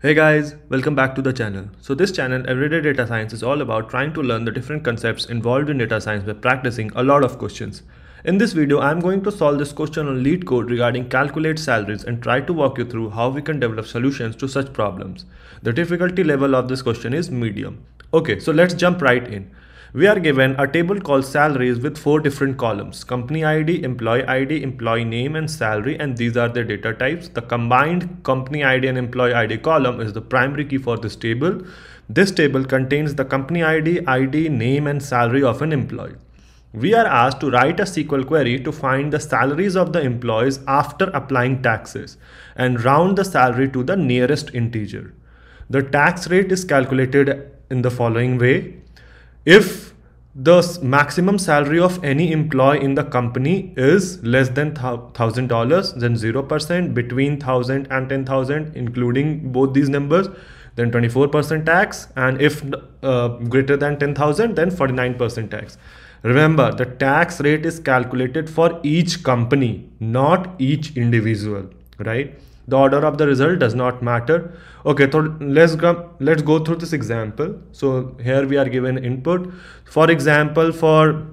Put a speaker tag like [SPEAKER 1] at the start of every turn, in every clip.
[SPEAKER 1] Hey guys, welcome back to the channel. So this channel, Everyday Data Science is all about trying to learn the different concepts involved in data science by practicing a lot of questions. In this video, I'm going to solve this question on LeetCode regarding calculate salaries and try to walk you through how we can develop solutions to such problems. The difficulty level of this question is medium. Okay, so let's jump right in. We are given a table called salaries with four different columns, company ID, employee ID, employee name and salary and these are the data types. The combined company ID and employee ID column is the primary key for this table. This table contains the company ID, ID, name and salary of an employee. We are asked to write a SQL query to find the salaries of the employees after applying taxes and round the salary to the nearest integer. The tax rate is calculated in the following way if the maximum salary of any employee in the company is less than thousand dollars then 0% between thousand and ten thousand including both these numbers then 24% tax and if uh, greater than 10,000 then 49% tax. Remember the tax rate is calculated for each company not each individual right the order of the result does not matter. Okay so let's go let's go through this example. So here we are given input. For example for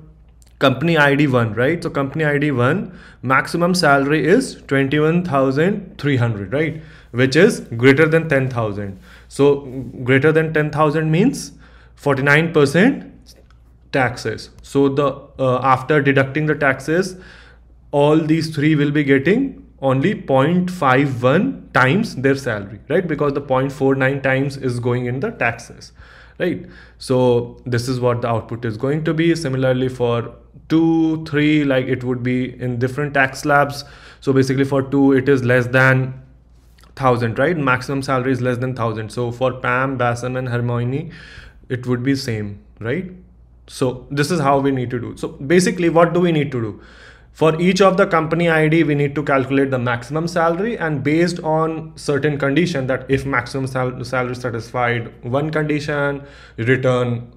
[SPEAKER 1] company id 1 right? So company id 1 maximum salary is 21300 right? Which is greater than 10000 so greater than 10000 means 49% taxes. So the uh, after deducting the taxes all these three will be getting only 0.51 times their salary, right? Because the 0.49 times is going in the taxes, right? So this is what the output is going to be. Similarly for two, three, like it would be in different tax slabs. So basically for two, it is less than thousand, right? Maximum salary is less than thousand. So for Pam, Bassem and Hermione, it would be same, right? So this is how we need to do. So basically what do we need to do? For each of the company ID, we need to calculate the maximum salary and based on certain condition that if maximum sal salary satisfied one condition, return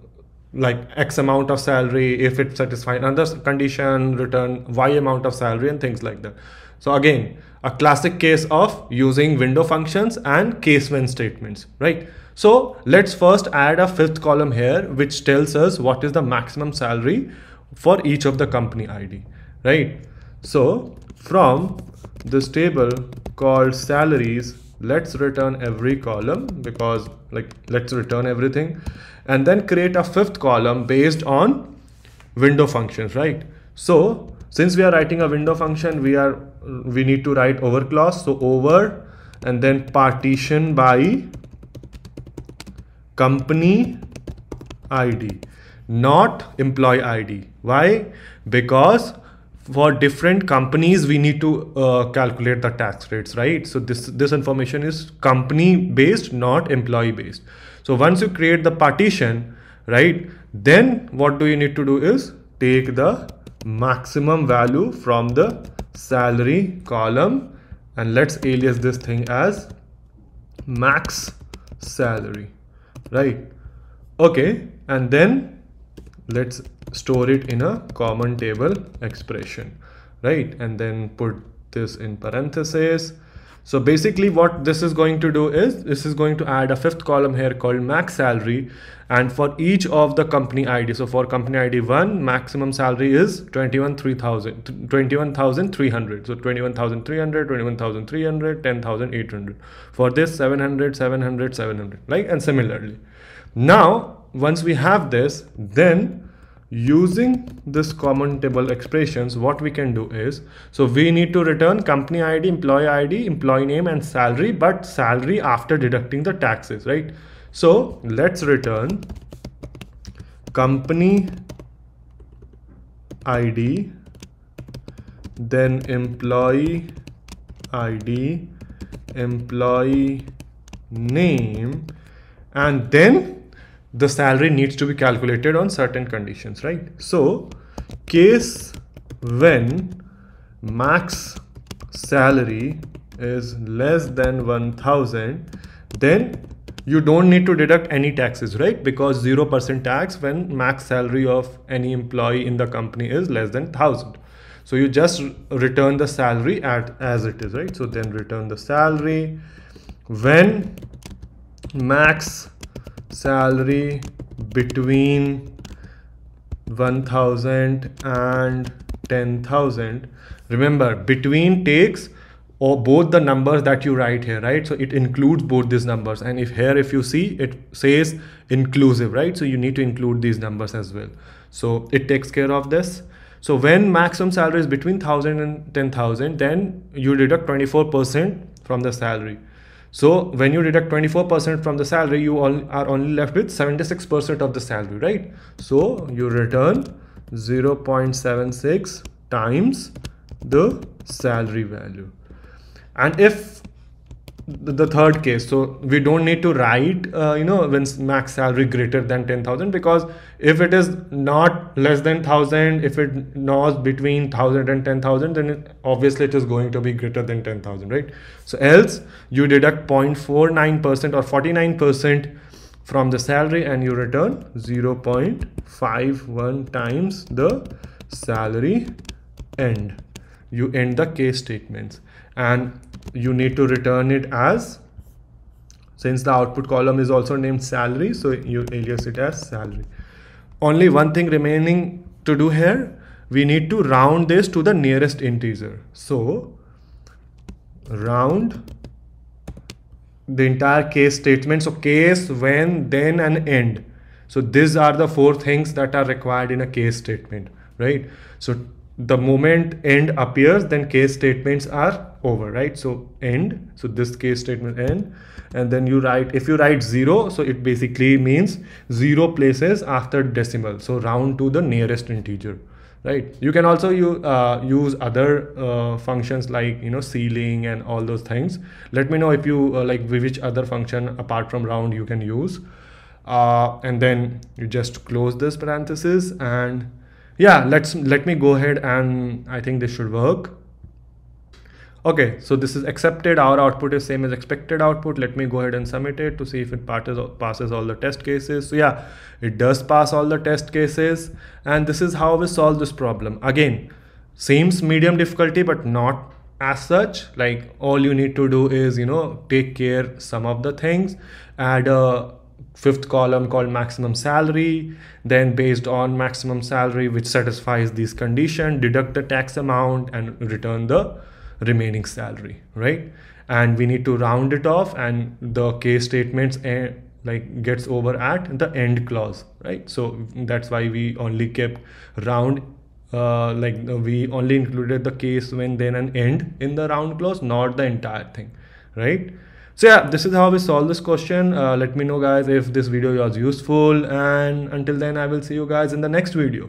[SPEAKER 1] like X amount of salary. If it satisfied another condition, return Y amount of salary and things like that. So again, a classic case of using window functions and case when statements, right? So let's first add a fifth column here, which tells us what is the maximum salary for each of the company ID right? So from this table called salaries let's return every column because like let's return everything and then create a fifth column based on window functions right? So since we are writing a window function we are we need to write over clause. So over and then partition by company id not employee id why? Because for different companies we need to uh, calculate the tax rates right? So this this information is company based not employee based so once you create the partition right then what do you need to do is take the maximum value from the salary column and let's alias this thing as max salary right? Okay and then let's store it in a common table expression right? And then put this in parentheses. So basically what this is going to do is this is going to add a fifth column here called max salary. And for each of the company ID so for company ID 1 maximum salary is 21,300 21,300 so 21,300 21,300 10,800 for this 700 700 700 right and similarly. Now once we have this then using this common table expressions what we can do is so we need to return company id employee id employee name and salary but salary after deducting the taxes right? So let's return company id then employee id employee name and then the salary needs to be calculated on certain conditions, right? So case when max salary is less than 1000 then you don't need to deduct any taxes right? Because 0% tax when max salary of any employee in the company is less than 1000 so you just return the salary at as it is right? So then return the salary when max salary between 1000 and 10000 remember between takes or both the numbers that you write here right? So it includes both these numbers. And if here if you see it says inclusive right? So you need to include these numbers as well. So it takes care of this. So when maximum salary is between 1000 and 10000 then you deduct 24% from the salary so when you deduct 24% from the salary you are only left with 76% of the salary right? So you return 0.76 times the salary value. And if the third case. So we don't need to write uh, you know when max salary greater than 10000 because if it is not less than 1000 if it knows between 1000 and 10000 then it, obviously it is going to be greater than 10000 right? So else you deduct 0.49% or 49% from the salary and you return 0.51 times the salary end. You end the case statements. And you need to return it as since the output column is also named salary so you alias it as salary. Only one thing remaining to do here we need to round this to the nearest integer. So round the entire case statement. So case when then and end. So these are the four things that are required in a case statement right? So the moment end appears then case statements are over right? So end so this case statement end and then you write if you write zero so it basically means zero places after decimal so round to the nearest integer right? You can also use, uh, use other uh, functions like you know ceiling and all those things. Let me know if you uh, like which other function apart from round you can use. Uh, and then you just close this parenthesis and yeah let's let me go ahead and i think this should work. Okay so this is accepted. Our output is same as expected output. Let me go ahead and submit it to see if it passes passes all the test cases. So yeah it does pass all the test cases. And this is how we solve this problem. Again seems medium difficulty but not as such. Like all you need to do is you know take care some of the things. Add a uh, fifth column called maximum salary then based on maximum salary which satisfies these condition deduct the tax amount and return the remaining salary right? And we need to round it off and the case statements uh, like gets over at the end clause right? So that's why we only kept round uh, like we only included the case when then an end in the round clause not the entire thing right so yeah this is how we solve this question. Uh, let me know guys if this video was useful. And until then i will see you guys in the next video